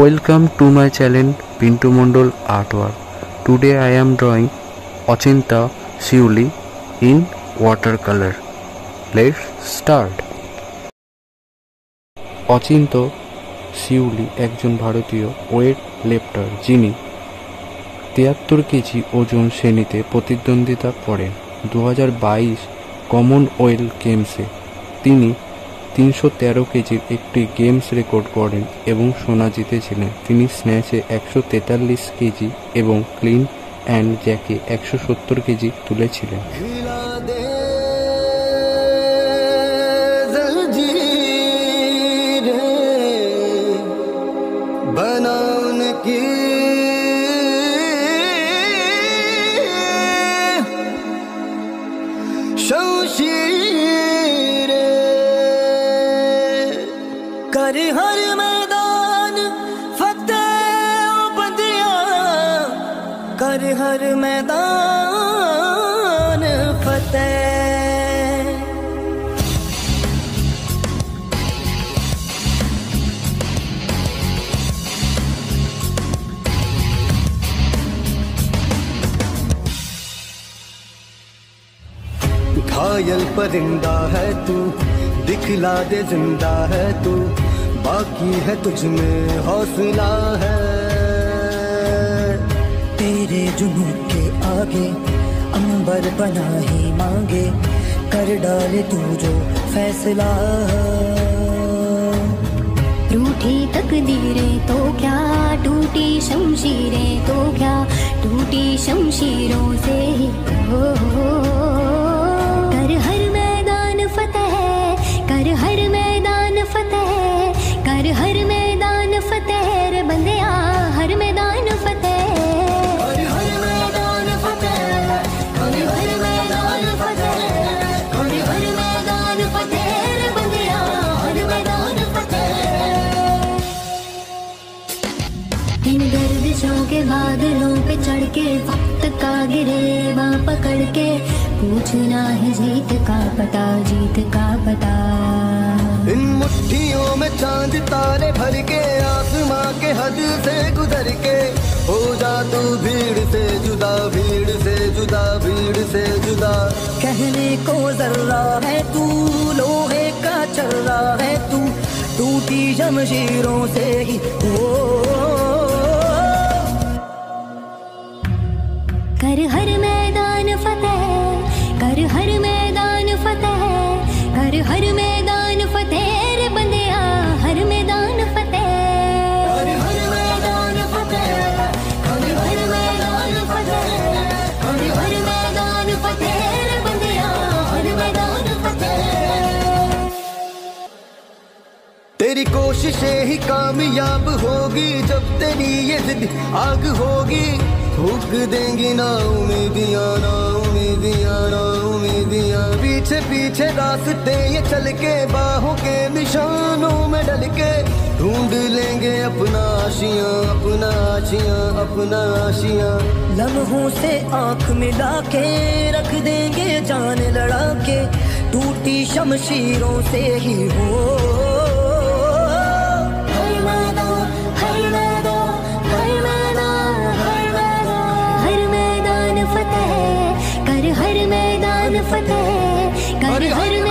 Welcome to my channel Pintu Mondal art work today I am drawing Achinta Shiuli in water colour let start Achinta Shiuli একজন ভারতীয় wait লেফটার, যিনি তিয়াত্তর KG ওজন শ্রেণীতে প্রতিদ্বন্দ্বিতা করেন। দু হাজার বাইশ কমনওয়েলথ গেমসে তিনি তিনশো তেরো কেজির একটি গেমস রেকর্ড করেন এবং সোনা জিতেছিলেন। তিনি স্ন্যাচে একশো তেতাল্লিশ কেজি এবং ক্লিন অ্যান্ড জ্যাকে একশো সত্তর কেজি তুলেছিলেন। खिला कर हर मैदान, फतेह बंदिया। कर हर मैदान फतेह। घायल परिंदा है तू, दिखला दे ज़िंदा है तू। बाकी है तुझ में हौसला है। तेरे जुनून के आगे अंबर बना ही मांगे, कर डाले तू जो फैसला रूठी तकदीरें तो क्या, टूटी शमशीरें तो क्या, टूटी शमशीरों से ही हो। बादलों पे चढ़ के वक्त का गिरे वहाँ पकड़ के पूछना है जीत का पता जीत का पता। इन मुट्ठियों में चाँद तारे भर के आसमां के हद से गुजर के हो जा तू भीड़ से जुदा भीड़ से जुदा भीड़ से जुदा। कहने को जर्रा है तू लोहे का चर्रा है तू टूटी जमशीरों से ही हो कर हर मैदान कोशिशें ही कामयाब होगी जब तेरी ये जिद आग होगी। फूक देंगी ना उम्मीदियाँ ना उम्मीदियाँ ना उम्मीदियाँ। पीछे पीछे रास्ते ये चल के, बाहों के निशानों में डल के ढूंढ लेंगे अपना आशिया अपना आशिया अपना आशिया। लम्हों से आँख मिला के रख देंगे जान लड़ा के, टूटी शमशीरों से ही हो फतेह कर हर